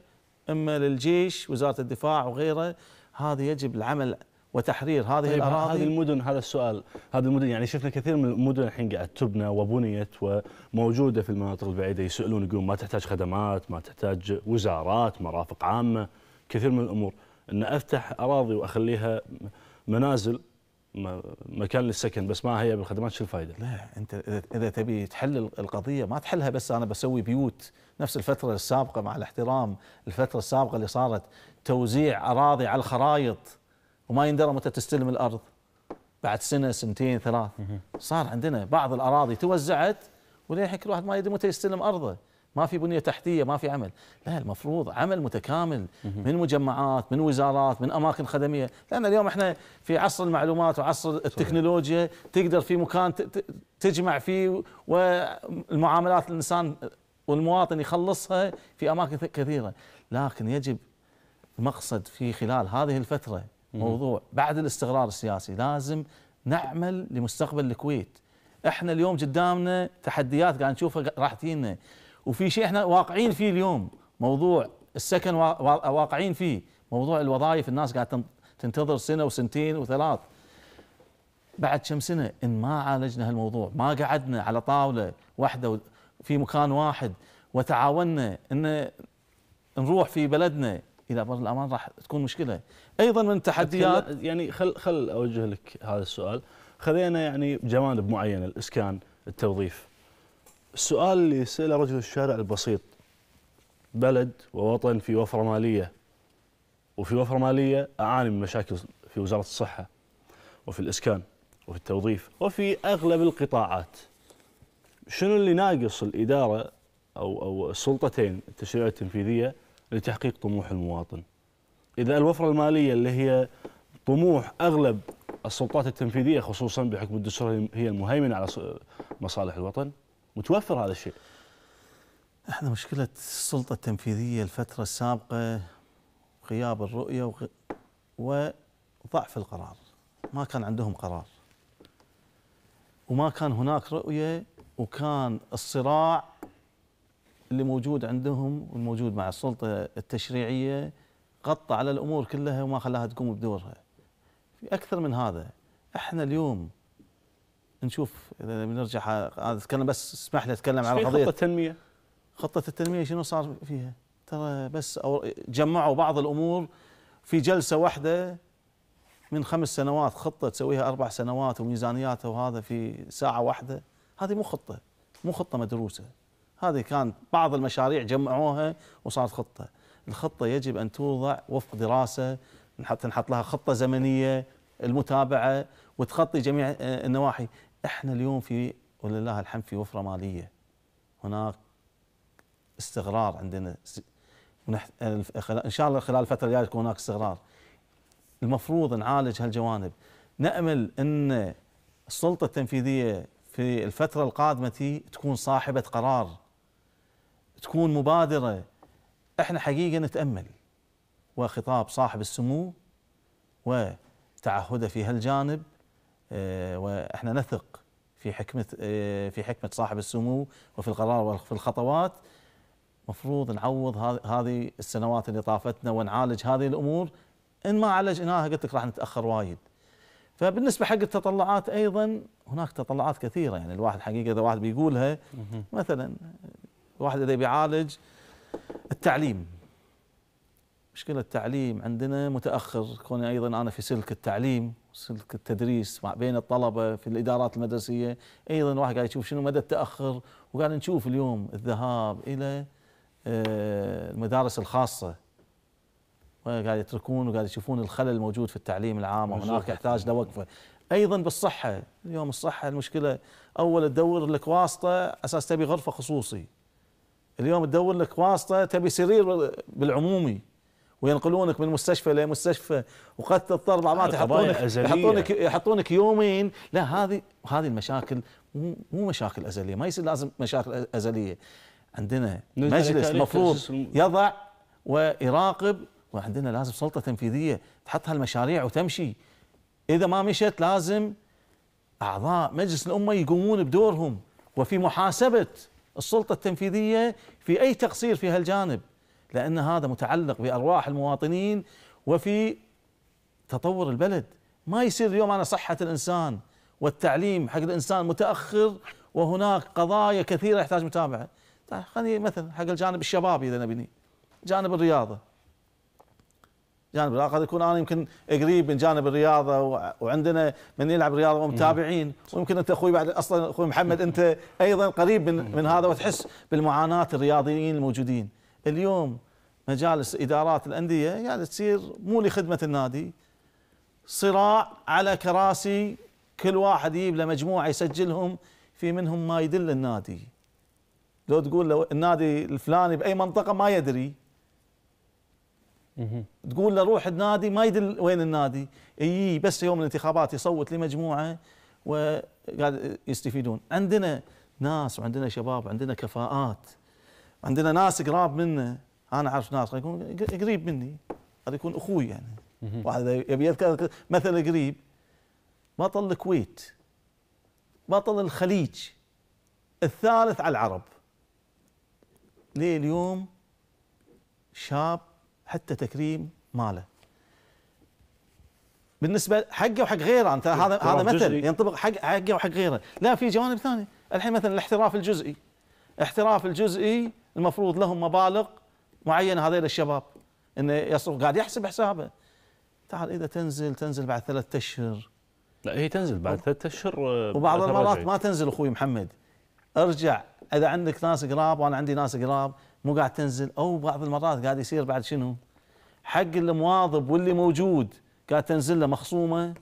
إما للجيش وزارة الدفاع وغيره. هذا يجب العمل وتحرير هذه طيب الأراضي. هذه المدن هذا السؤال. هذه المدن يعني شفنا كثير من المدن الحين قاعد تبنى وبنيت وموجودة في المناطق البعيدة. يسألون يقولون ما تحتاج خدمات ما تحتاج وزارات مرافق عامة كثير من الأمور. إن أفتح أراضي وأخليها منازل مكان للسكن بس ما هي بالخدمات شو الفائده؟ لا انت إذا تبي تحل القضية ما تحلها بس أنا بسوي بيوت نفس الفترة السابقة مع الاحترام الفترة السابقة اللي صارت توزيع أراضي على الخرائط وما يندرى متى تستلم الأرض. بعد سنة سنتين ثلاث. صار عندنا بعض الأراضي توزعت وللحين كل واحد ما يدري متى يستلم أرضه. ما في بنية تحتية ما في عمل. لا المفروض عمل متكامل من مجمعات من وزارات من أماكن خدمية. لأن اليوم إحنا في عصر المعلومات وعصر التكنولوجيا تقدر في مكان تجمع فيه والمعاملات الإنسان والمواطن يخلصها في أماكن كثيرة. لكن يجب المقصد في خلال هذه الفترة موضوع بعد الاستقرار السياسي لازم نعمل لمستقبل الكويت. إحنا اليوم قدامنا تحديات قاعد نشوفها راح تجينا وفي شيء إحنا واقعين فيه اليوم موضوع السكن واقعين فيه موضوع الوظائف الناس قاعد تنتظر سنة وسنتين وثلاث. بعد كم سنة إن ما عالجنا هالموضوع ما قعدنا على طاولة واحدة في مكان واحد وتعاوننا إن نروح في بلدنا إلى بر الأمان راح تكون مشكلة. أيضا من التحديات يعني خل خل أوجه لك هذا السؤال. خذينا يعني جوانب معينه الإسكان التوظيف. السؤال اللي يسأله رجل الشارع البسيط. بلد ووطن في وفرة مالية. وفي وفرة مالية أعاني من مشاكل في وزارة الصحة وفي الإسكان وفي التوظيف وفي أغلب القطاعات. شنو اللي ناقص الإدارة أو أو السلطتين التشريعية التنفيذية لتحقيق طموح المواطن؟ إذا الوفرة المالية اللي هي طموح أغلب السلطات التنفيذية خصوصا بحكم الدستور هي المهيمنة على مصالح الوطن متوفر هذا الشيء. إحنا مشكلة السلطة التنفيذية الفترة السابقة غياب الرؤية وغ... وضعف القرار. ما كان عندهم قرار. وما كان هناك رؤية وكان الصراع اللي موجود عندهم والموجود مع السلطة التشريعية غطى على الأمور كلها وما خلاها تقوم بدورها. في أكثر من هذا إحنا اليوم نشوف إذا بنرجع اتكلم بس اسمح لي أتكلم على قضيه خطة التنمية؟ خطة التنمية شنو صار فيها؟ ترى بس أو جمعوا بعض الأمور في جلسة واحدة من خمس سنوات خطة تسويها أربع سنوات وميزانياتها وهذا في ساعة واحدة. هذه مو خطة مو خطة مدروسة. هذه كانت بعض المشاريع جمعوها وصارت خطة. الخطة يجب أن توضع وفق دراسة نحط نحط لها خطة زمنية المتابعة وتغطي جميع آه، النواحي. إحنا اليوم في ولله الحمد في وفرة مالية. هناك استقرار عندنا. إن شاء الله خلال الفترة الجاية يكون هناك استقرار المفروض نعالج هالجوانب. نأمل إن السلطة التنفيذية في الفترة القادمة تكون صاحبة قرار تكون مبادرة. إحنا حقيقة نتأمل. وخطاب صاحب السمو وتعهده في هالجانب. وإحنا نثق في حكمة آه، في حكمة صاحب السمو وفي القرار وفي الخطوات. مفروض نعوض هذه السنوات اللي طافتنا ونعالج هذه الأمور. إن ما عالجناها قلت لك راح نتأخر وايد. فبالنسبة حق التطلعات أيضا هناك تطلعات كثيرة. يعني الواحد حقيقة إذا واحد بيقولها مثلا واحد إذا بيعالج التعليم. مشكلة التعليم عندنا متأخر. كوني أيضا أنا في سلك التعليم. سلك التدريس مع بين الطلبة في الإدارات المدرسية. أيضا واحد قاعد يشوف شنو مدى التأخر وقاعد نشوف اليوم الذهاب إلى آه، المدارس الخاصة. وقاعد يتركون وقاعد يشوفون الخلل الموجود في التعليم العام وهناك يحتاج لوقفة أيضا بالصحة اليوم الصحة المشكلة. أول تدور لك واسطة أساس تبي غرفة خصوصي. اليوم تدور لك واسطة تبي سرير بالعمومي. وينقلونك من مستشفى لمستشفى وقد تضطر بعض يحطونك يحطونك يحطونك يومين. لا هذه هذه المشاكل مو مشاكل أزلية ما يصير لازم مشاكل أزلية. عندنا مجلس المفروض يضع ويراقب وعندنا لازم سلطة تنفيذية تحط هالمشاريع وتمشي. إذا ما مشت لازم أعضاء مجلس الأمة يقومون بدورهم. وفي محاسبة السلطة التنفيذية في أي تقصير في هالجانب. لأن هذا متعلق بأرواح المواطنين وفي تطور البلد. ما يصير اليوم أنا صحة الإنسان والتعليم حق الإنسان متأخر وهناك قضايا كثيرة يحتاج متابعة. طيب خليني مثلا حق الجانب الشبابي إذا نبني جانب الرياضة. جانب الرياضة قد يكون أنا يمكن قريب من جانب الرياضة وعندنا من يلعب رياضة ومتابعين. ويمكن أنت أخوي بعد أصلا أخوي محمد أنت أيضا قريب من من هذا وتحس بالمعاناة الرياضيين الموجودين. اليوم مجالس إدارات الأندية يعني تصير مو لخدمة النادي. صراع على كراسي كل واحد يجيب له مجموعة يسجلهم في منهم ما يدل النادي. لو تقول له النادي الفلاني بأي منطقة ما يدري. تقول له روح النادي ما يدل وين النادي. يجي بس يوم الانتخابات يصوت لمجموعة وقاعد يستفيدون. عندنا ناس وعندنا شباب وعندنا كفاءات. عندنا ناس قراب منا أنا أعرف ناس يكون قريب مني. قد يكون أخوي يعني. واحد يبي يذكر مثل قريب بطل الكويت بطل الخليج الثالث على العرب. ليه اليوم شاب حتى تكريم ماله؟ بالنسبة حقه وحق غيره. أنت هذا هذا مثل ينطبق حق حقه وحق غيره. لا في جوانب ثانية. الحين مثلا الاحتراف الجزئي. احتراف الجزئي المفروض لهم مبالغ معينة هذيل الشباب انه يصرف قاعد يحسب حسابه. تعال إذا تنزل تنزل بعد ثلاثة أشهر. لا هي تنزل بعد ثلاثة أشهر وبعض المرات ما تنزل أخوي محمد. ارجع إذا عندك ناس قراب وأنا عندي ناس قراب مو قاعد تنزل. أو بعض المرات قاعد يصير بعد شنو؟ حق المواظب واللي موجود قاعد تنزل له مخصومة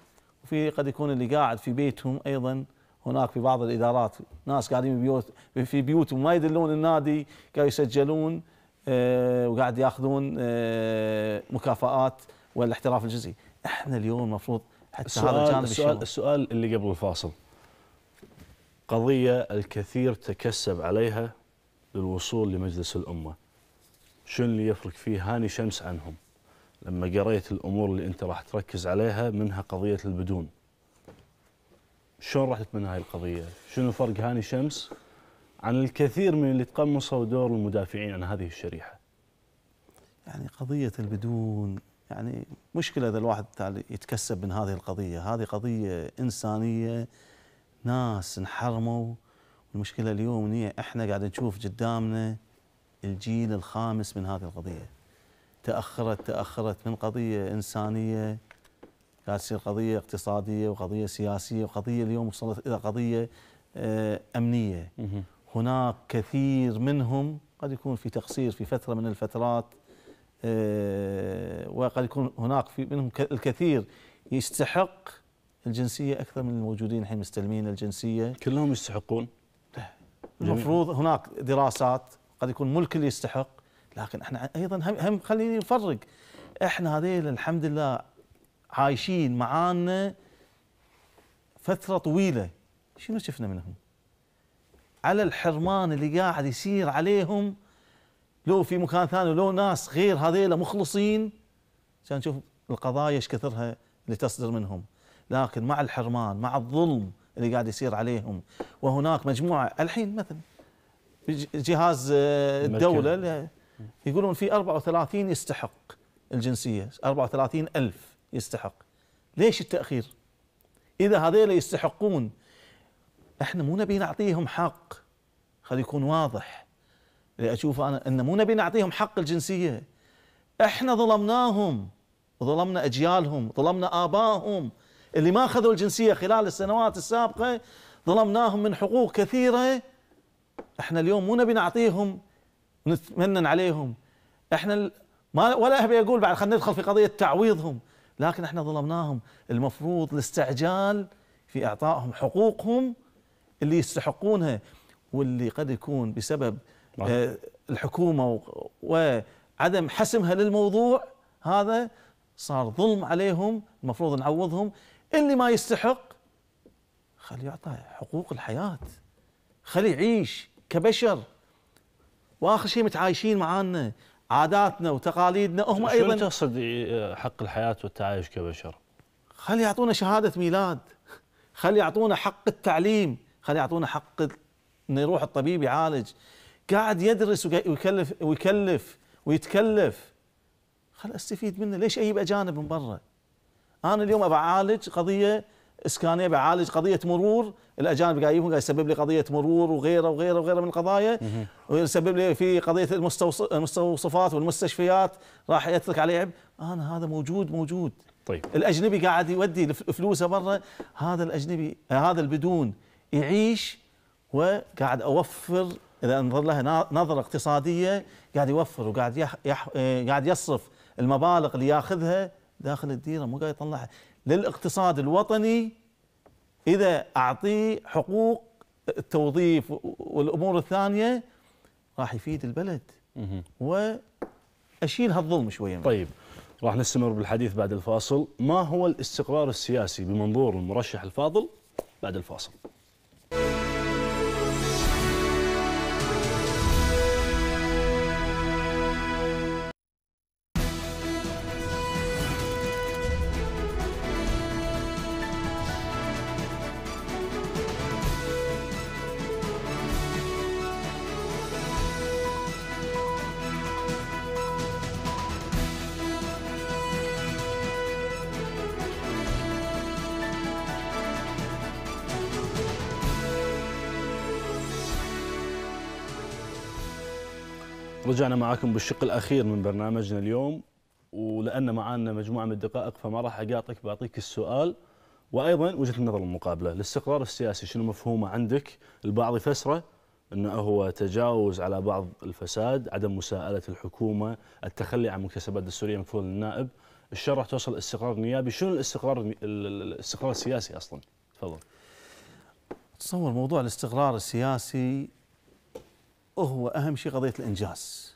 وفي قد يكون اللي قاعد في بيتهم أيضا هناك في بعض الإدارات ناس قاعدين بيوت في بيوتهم ما يدلون النادي قاعد يسجلون آه، وقاعد ياخذون آه، مكافآت والاحتراف الجزئي. إحنا اليوم المفروض حتى هذا الجانب السؤال, السؤال اللي قبل الفاصل. قضية الكثير تكسب عليها للوصول لمجلس الأمة. شنو اللي يفرق فيه؟ هاني شمس عنهم. لما قريت الأمور اللي أنت راح تركز عليها منها قضية البدون. شلون راح تتمنى هاي القضية؟ شنو فرق هاني شمس عن الكثير من اللي تقمصوا دور المدافعين عن هذه الشريحة؟ يعني قضية البدون يعني مشكلة إذا الواحد يتكسب من هذه القضية. هذه قضية إنسانية ناس انحرموا المشكلة اليوم هي إحنا قاعد نشوف قدامنا الجيل الخامس من هذه القضية. تأخرت تأخرت من قضية إنسانية. قاعد تصير قضية اقتصادية وقضية سياسية وقضية اليوم وصلت إلى قضية آه، أمنية. هناك كثير منهم قد يكون في تقصير في فترة من الفترات آه، وقد يكون هناك في منهم الكثير يستحق الجنسية أكثر من الموجودين الحين مستلمين الجنسية. كلهم يستحقون؟ المفروض هناك دراسات قد يكون مو الكل يستحق لكن إحنا أيضا هم, هم خليني نفرق إحنا هذيل الحمد لله عايشين معانا فترة طويلة. شنو شفنا منهم؟ على الحرمان اللي قاعد يصير عليهم لو في مكان ثاني لو ناس غير هذيلا مخلصين عشان نشوف القضايا إيش كثرها اللي تصدر منهم. لكن مع الحرمان مع الظلم اللي قاعد يصير عليهم وهناك مجموعة الحين مثلا جهاز آه، الدولة يقولون في 34 يستحق الجنسية 34 ألف. يستحق. ليش التأخير؟ إذا هذيلا يستحقون إحنا مو نبي نعطيهم حق. خلي يكون واضح. اللي أشوف أنا إن مو نبي نعطيهم حق الجنسية. إحنا ظلمناهم وظلمنا أجيالهم ظلمنا ابائهم اللي ما أخذوا الجنسية خلال السنوات السابقة ظلمناهم من حقوق كثيرة. إحنا اليوم مو نبي نعطيهم ونتمنن عليهم. إحنا ما ولا ابي أقول بعد خلينا ندخل في قضية تعويضهم. لكن إحنا ظلمناهم. المفروض الاستعجال في إعطائهم حقوقهم اللي يستحقونها واللي قد يكون بسبب آه الحكومة وعدم حسمها للموضوع هذا صار ظلم عليهم. المفروض نعوضهم. اللي ما يستحق خليه يعطى حقوق الحياة. خليه يعيش كبشر. وآخر شيء متعايشين معانا. عاداتنا وتقاليدنا هم أيضا شو تقصد حق الحياة والتعايش كبشر؟ خلي يعطونا شهادة ميلاد خلي يعطونا حق التعليم خلي يعطونا حق انه يروح الطبيب يعالج قاعد يدرس ويكلف ويكلف ويتكلف خل أستفيد منه ليش أجيب أجانب من برا أنا اليوم ابى أعالج قضية إسكانية بعالج قضية مرور. الأجانب قاعد قاعد يسبب لي قضية مرور وغيرة وغيرة وغيرة من القضايا. ويسبب لي في قضية المستوصفات والمستشفيات راح يترك علي عبء آنا هذا موجود موجود. طيب. الأجنبي قاعد يودي فلوسه برا. هذا الأجنبي هذا البدون يعيش وقاعد أوفر إذا نظر لها نظرة اقتصادية قاعد يوفر وقاعد يح يح قاعد يصرف المبالغ اللي ياخذها داخل الديرة مو قاعد يطلعها. للاقتصاد الوطني إذا اعطيه حقوق التوظيف والأمور الثانية راح يفيد البلد وأشيل هالظلم شوية طيب راح نستمر بالحديث بعد الفاصل. ما هو الاستقرار السياسي بمنظور المرشح الفاضل؟ بعد الفاصل. رجعنا معكم بالشق الأخير من برنامجنا اليوم ولأن معنا مجموعة من الدقائق فما راح أقاطعك بعطيك السؤال وأيضا وجهة النظر المقابلة، الاستقرار السياسي شنو مفهومه عندك؟ البعض يفسره إنه هو تجاوز على بعض الفساد، عدم مساءلة الحكومة، التخلي عن مكتسبات دستوريه مفروض للنائب، الشر راح توصل استقرار نيابي، شنو الاستقرار الاستقرار السياسي أصلا؟ تفضل. تصور موضوع الاستقرار السياسي هو أهم شيء قضية الإنجاز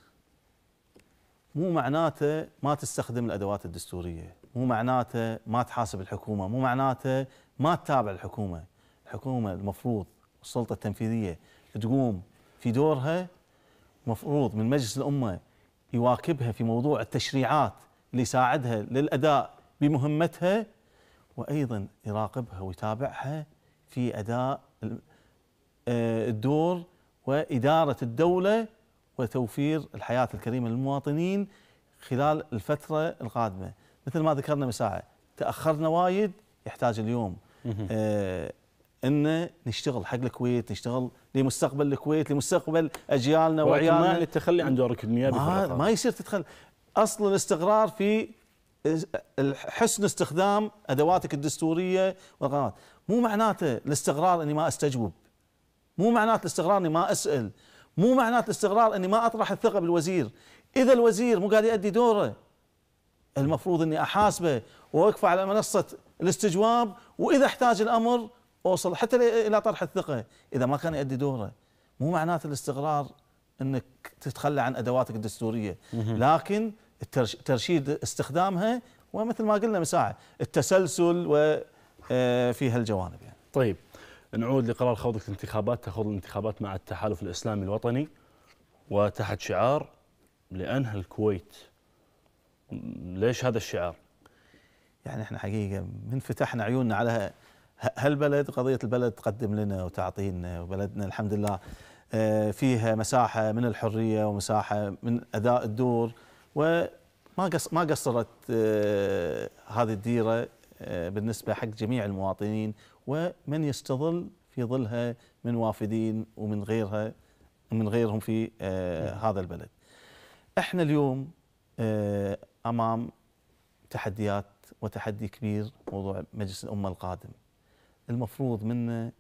مو معناته ما تستخدم الأدوات الدستورية مو معناته ما تحاسب الحكومة مو معناته ما تتابع الحكومة. الحكومة المفروض السلطه التنفيذية تقوم في دورها مفروض من مجلس الأمة يواكبها في موضوع التشريعات اللي يساعدها للأداء بمهمتها وأيضا يراقبها ويتابعها في أداء آه، الدور وإدارة الدولة وتوفير الحياة الكريمة للمواطنين خلال الفترة القادمة. مثل ما ذكرنا من ساعة تأخرنا وايد يحتاج اليوم. آه ان نشتغل حق الكويت نشتغل لمستقبل الكويت لمستقبل أجيالنا وعيالنا. ما التخلي عن دورك النيابي ما, ما يصير تتخلى أصل الاستقرار في حسن استخدام أدواتك الدستورية والقنوات. مو معناته الاستقرار إني ما أستجوب. مو معناته الاستقرار إني ما أسأل. مو معناته الاستقرار اني ما اطرح الثقة بالوزير. إذا الوزير مو قاعد يؤدي دوره. المفروض إني أحاسبه واوقفه على منصة الاستجواب وإذا احتاج الأمر أوصل حتى إلى طرح الثقة. إذا ما كان يؤدي دوره مو معناته الاستقرار إنك تتخلى عن أدواتك الدستورية. لكن ترشيد استخدامها ومثل ما قلنا من ساعه التسلسل وفي هالجوانب يعني. طيب. نعود لقرار خوضك الانتخابات تخوض الانتخابات مع التحالف الإسلامي الوطني وتحت شعار لأنهى الكويت ليش هذا الشعار؟ يعني إحنا حقيقة من فتحنا عيوننا على هالبلد قضية البلد تقدم لنا وتعطينا وبلدنا الحمد لله آه، فيها مساحة من الحرية ومساحة من أداء الدور وما ما قصرت آه، هذه الديرة آه، بالنسبة حق جميع المواطنين ومن يستظل في ظلها من وافدين ومن غيرها من غيرهم في آه، هذا البلد. إحنا اليوم آه، أمام تحديات وتحدي كبير موضوع مجلس الأمة القادم. المفروض منا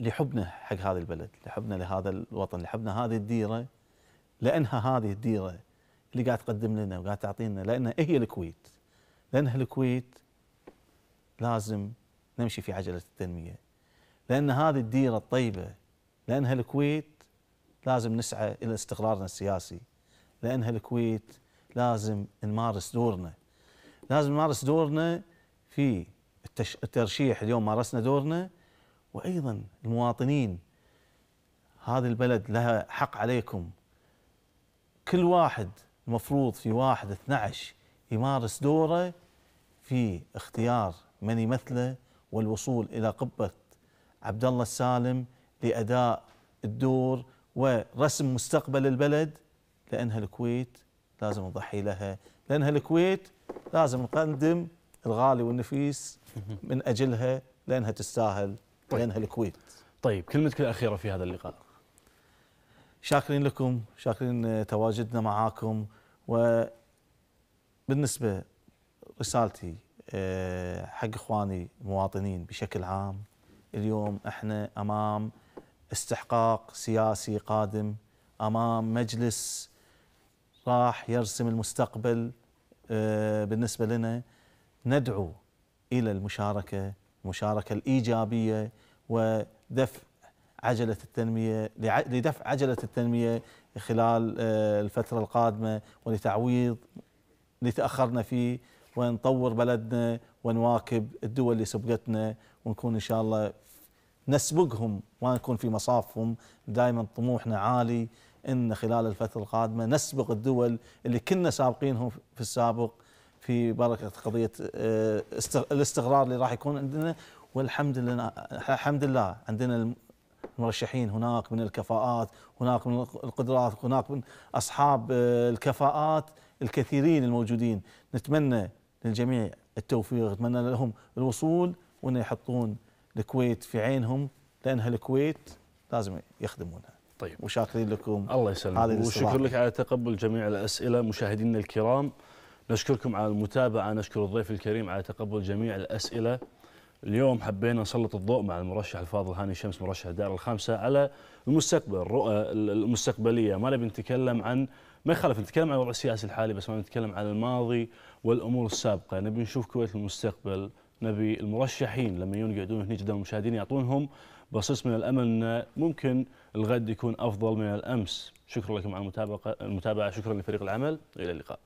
لحبنا حق هذا البلد لحبنا لهذا الوطن لحبنا هذه الديرة لأنها هذه الديرة اللي قاعد تقدم لنا وقاعد تعطينا لأنها هي الكويت. لأنها الكويت لازم نمشي في عجلة التنمية. لأن هذه الديرة الطيبة لأنها الكويت لازم نسعى إلى استقرارنا السياسي. لأنها الكويت لازم نمارس دورنا. لازم نمارس دورنا في الترشيح اليوم مارسنا دورنا. وأيضا المواطنين هذا البلد لها حق عليكم. كل واحد المفروض في واحد 12 يمارس دوره في اختيار من يمثله والوصول إلى قبة عبد الله السالم لأداء الدور ورسم مستقبل البلد لأنها الكويت لازم نضحي لها لأنها الكويت لازم نقدم الغالي والنفيس من أجلها لأنها تستاهل طيب. لأنها الكويت. طيب كلمتك الأخيرة في هذا اللقاء. شاكرين لكم، شاكرين تواجدنا معاكم وبالنسبة رسالتي حق إخواني المواطنين بشكل عام اليوم إحنا أمام استحقاق سياسي قادم أمام مجلس راح يرسم المستقبل آه، بالنسبة لنا ندعو إلى المشاركة المشاركه الإيجابية ودفع عجلة التنمية لدفع عجلة التنمية خلال آه، الفترة القادمة ولتعويض لتأخرنا فيه ونطور بلدنا ونواكب الدول اللي سبقتنا ونكون إن شاء الله نسبقهم ما نكون في مصافهم. دائما طموحنا عالي إن خلال الفترة القادمة نسبق الدول اللي كنا سابقينهم في السابق في بركة قضية آه، الاستقرار اللي راح يكون عندنا. والحمد لله الحمد لله عندنا المرشحين. هناك من الكفاءات هناك من القدرات هناك من أصحاب آه، الكفاءات الكثيرين الموجودين. نتمنى للجميع التوفيق. نتمنى لهم الوصول وان يحطون الكويت في عينهم لأنها الكويت لازم يخدمونها. طيب. وشاكرين لكم. الله يسلمك. وشكر لك على تقبل جميع الأسئلة مشاهدينا الكرام. نشكركم على المتابعة نشكر الضيف الكريم على تقبل جميع الأسئلة. اليوم حبينا نسلط الضوء مع المرشح الفاضل هاني شمس مرشح الدائرة الخامسة على المستقبل الرؤى المستقبلية. ما نبي نتكلم عن ما يخالف نتكلم عن الوضع السياسي الحالي بس ما نتكلم عن الماضي والأمور السابقة. نبي نشوف كويت المستقبل نبي المرشحين لما يقعدون هنا قدام المشاهدين يعطونهم بصيص من الأمل ان ممكن الغد يكون أفضل من الأمس. شكرا لكم على المتابعه المتابعة. شكرا لفريق العمل. إلى اللقاء.